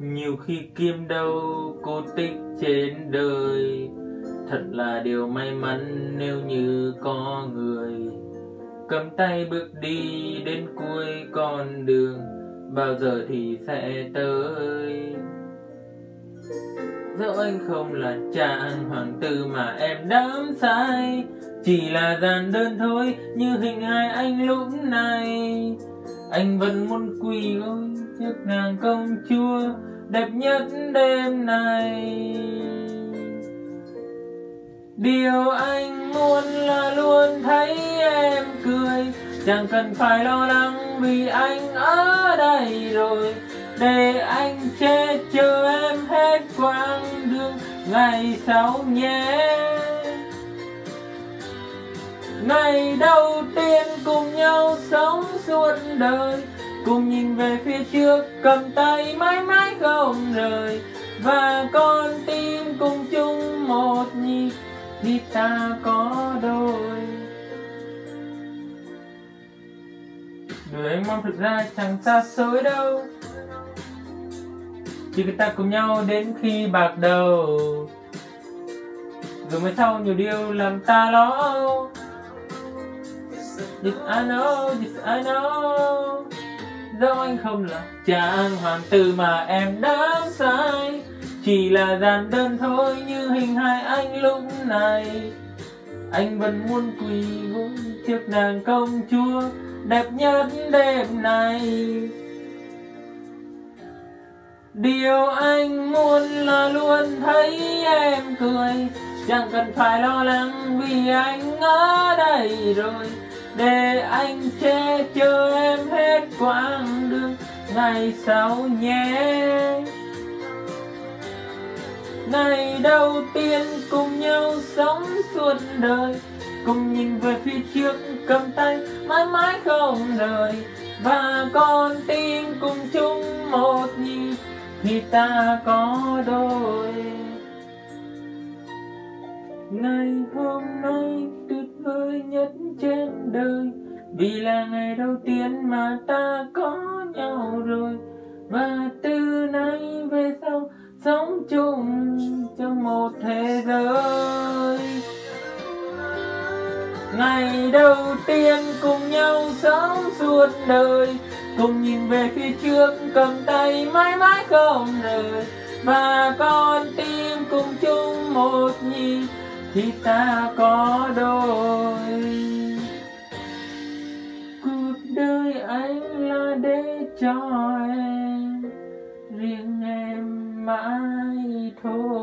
nhiều khi kim đâu cô tích trên đời. Thật là điều may mắn nếu như có người. Cầm tay bước đi đến cuối con đường, bao giờ thì sẽ tới. Dẫu anh không là chàng hoàng tử mà em đắm say, chỉ là dàn đơn thôi như hình hài anh lúc này anh vẫn muốn quỳ gối trước nàng công chúa đẹp nhất đêm này điều anh muốn là luôn thấy em cười, chẳng cần phải lo lắng vì anh ở đây rồi. Để anh che chở em hết quãng đường, ngày sau nhé ngày đầu tiên cùng nhau sống suốt đời, cùng nhìn về phía trước, cầm tay mãi mãi không rời. Và con tim cùng chung một nhịp khi ta có đôi. Người anh mong thực ra chẳng xa xôi đâu. Chỉ người ta cùng nhau đến khi bạc đầu. Rồi mới sau nhiều điều làm ta lo âu. Yes I know, yes I know. Dẫu anh không là chàng hoàng tử mà em đã sai. Chỉ là giản đơn thôi như hình hài anh lúc này. Anh vẫn muốn quỳ gối trước nàng công chúa Đẹp nhất đêm này Điều anh muốn là luôn thấy em cười. Chẳng cần phải lo lắng vì anh ở đây rồi để anh che chở em hết quãng đường, ngày sau nhé. Ngày đầu tiên cùng nhau sống suốt đời, cùng nhìn về phía trước, cầm tay, mãi mãi không rời. Và con tim cùng chung một nhịp thì ta có đôi. Ngày hôm nay tuyệt vui nhất trên đời. Vì là ngày đầu tiên mà ta có nhau rồi và từ nay về sau sống chung trong một thế giới. Ngày đầu tiên cùng nhau sống suốt đời, cùng nhìn về phía trước, cầm tay mãi mãi không rời. Và con tim cùng chung một nhịp, thì ta có đôi cho em riêng em mãi thôi.